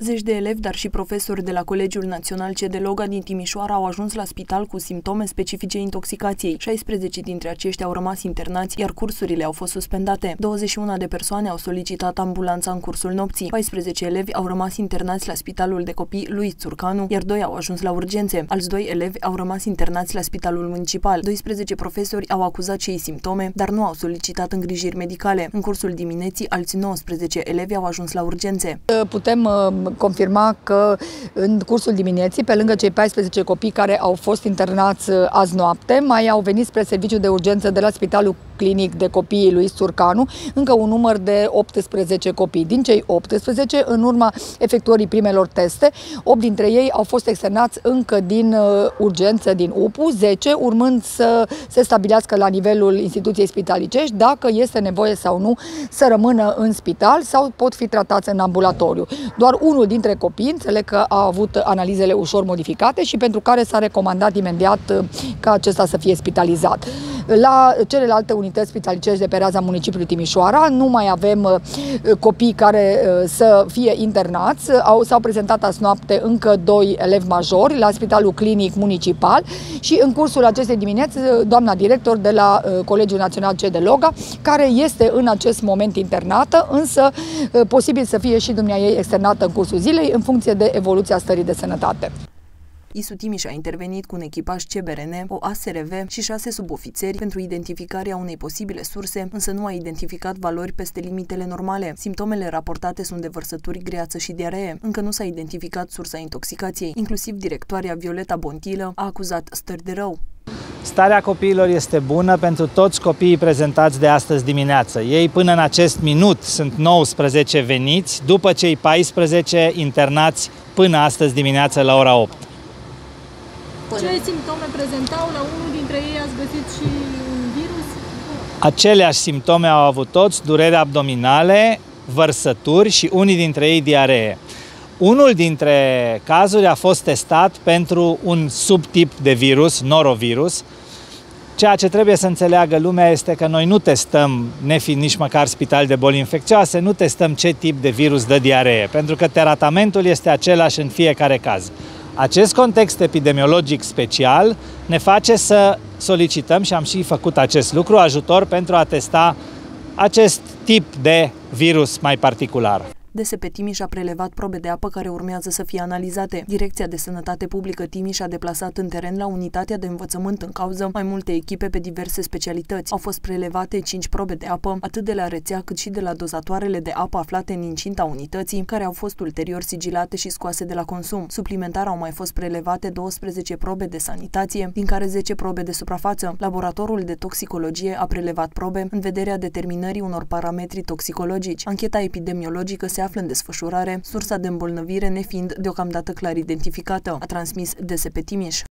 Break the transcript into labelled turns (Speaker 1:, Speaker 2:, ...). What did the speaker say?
Speaker 1: Zeci de elevi, dar și profesori de la Colegiul Național Cedeloga din Timișoara au ajuns la spital cu simptome specifice intoxicației. 16 dintre aceștia au rămas internați, iar cursurile au fost suspendate. 21 de persoane au solicitat ambulanța în cursul nopții. 14 elevi au rămas internați la spitalul de copii lui Țurcanu, iar doi au ajuns la urgențe. Alți doi elevi au rămas internați la spitalul municipal. 12 profesori au acuzat cei simptome, dar nu au solicitat îngrijiri medicale. În cursul dimineții, alți 19 elevi au ajuns la urgențe.
Speaker 2: Putem uh, confirma că în cursul dimineții, pe lângă cei 14 copii care au fost internați uh, azi noapte, mai au venit spre serviciu de urgență de la Spitalul Clinic de Copii lui Surcanu, încă un număr de 18 copii. Din cei 18, în urma efectuării primelor teste, 8 dintre ei au fost externați încă din uh, urgență, din UPU, 10, urmând să se stabilească la nivelul instituției spitalicești dacă este nevoie sau nu să rămână în spital sau pot fi tratați în ambulatoriu. Doar unul dintre copii, înțeleg că a avut analizele ușor modificate și pentru care s-a recomandat imediat uh, ca acesta să fie spitalizat. La celelalte unități spitalicești de pe raza municipiului Timișoara nu mai avem uh, copii care uh, să fie internați. Au, s-au prezentat azi noapte încă doi elevi majori la Spitalul Clinic Municipal și în cursul acestei dimineți doamna director de la Colegiul Național C de Loga, care este în acest moment internată, însă posibil să fie și dumnea ei externată în cursul zilei în funcție de evoluția stării de sănătate.
Speaker 1: ISU Timiș a intervenit cu un echipaj CBRN, o ASRV și șase subofițeri pentru identificarea unei posibile surse, însă nu a identificat valori peste limitele normale. Simptomele raportate sunt de vărsături, greață și diaree. Încă nu s-a identificat sursa intoxicației. Inclusiv directoarea Violeta Bontilă a acuzat stări de rău.
Speaker 3: Starea copiilor este bună pentru toți copiii prezentați de astăzi dimineață. Ei până în acest minut sunt 19 veniți, după cei 14 internați până astăzi dimineață la ora 8.
Speaker 4: Ce simptome prezentau? La unul dintre ei ați găsit și un virus?
Speaker 3: Aceleași simptome au avut toți, durere abdominale, vărsături și unii dintre ei diaree. Unul dintre cazuri a fost testat pentru un subtip de virus, norovirus. Ceea ce trebuie să înțeleagă lumea este că noi nu testăm, nefiind nici măcar spital de boli infecțioase, nu testăm ce tip de virus dă diaree, pentru că tratamentul este același în fiecare caz. Acest context epidemiologic special ne face să solicităm, și am și făcut acest lucru, ajutor pentru a testa acest tip de virus mai particular.
Speaker 1: DSP Timiș a prelevat probe de apă care urmează să fie analizate. Direcția de Sănătate Publică Timiș a deplasat în teren la unitatea de învățământ în cauză mai multe echipe pe diverse specialități. Au fost prelevate 5 probe de apă, atât de la rețea cât și de la dozatoarele de apă aflate în incinta unității, care au fost ulterior sigilate și scoase de la consum. Suplimentar au mai fost prelevate 12 probe de sanitație, din care 10 probe de suprafață. Laboratorul de toxicologie a prelevat probe în vederea determinării unor parametri toxicologici. Ancheta epidemiologică se află în desfășurare, sursa de îmbolnăvire nefiind deocamdată clar identificată, a transmis DSP Timiș.